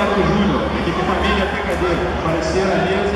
Romero Júnior, equipe Família PKD, para ser a mesa.